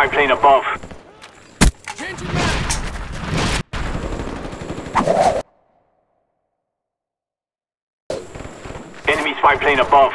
Biplane above. Enemy spy plane above.